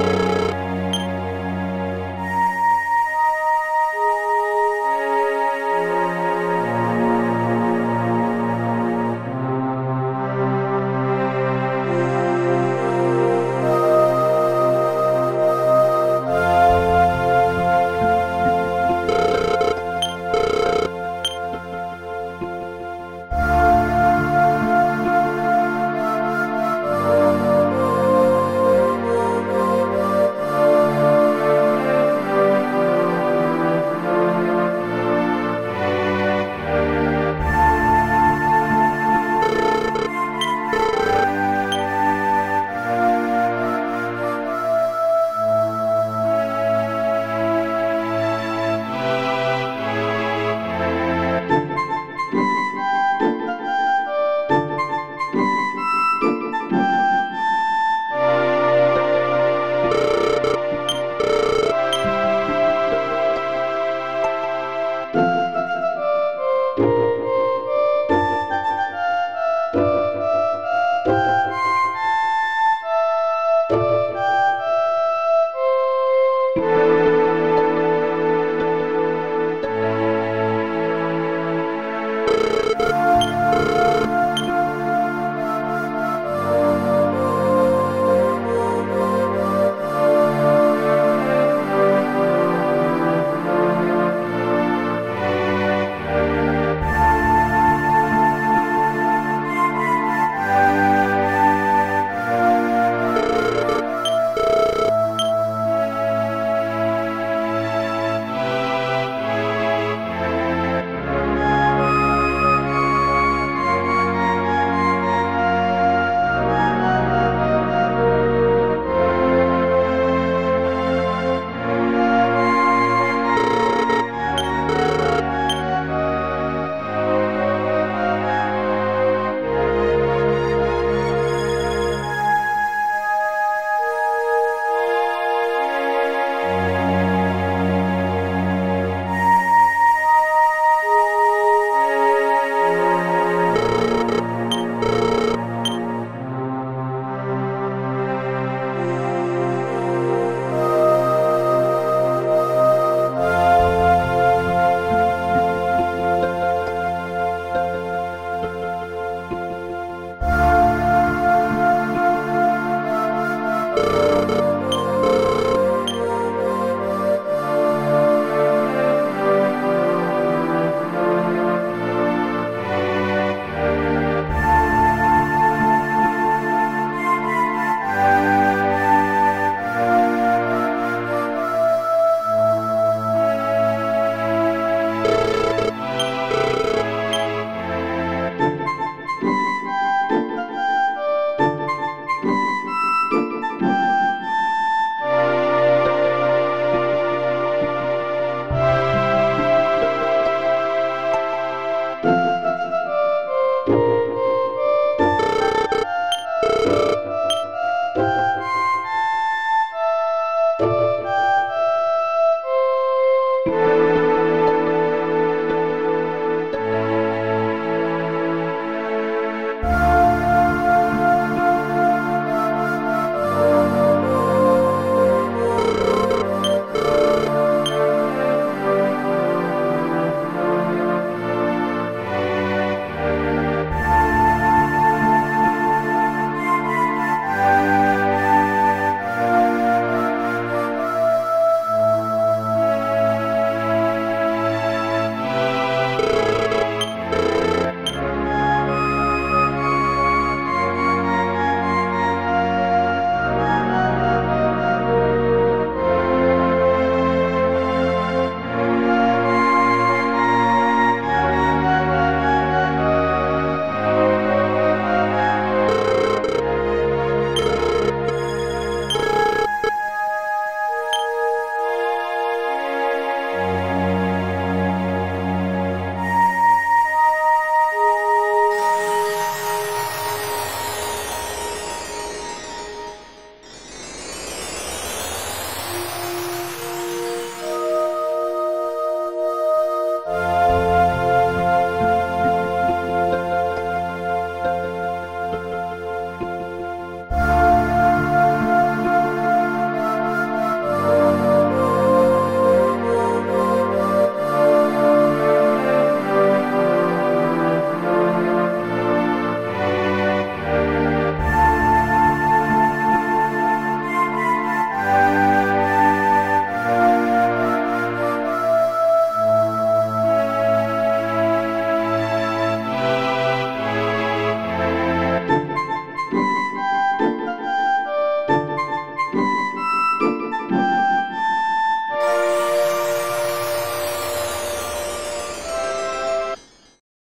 Bye.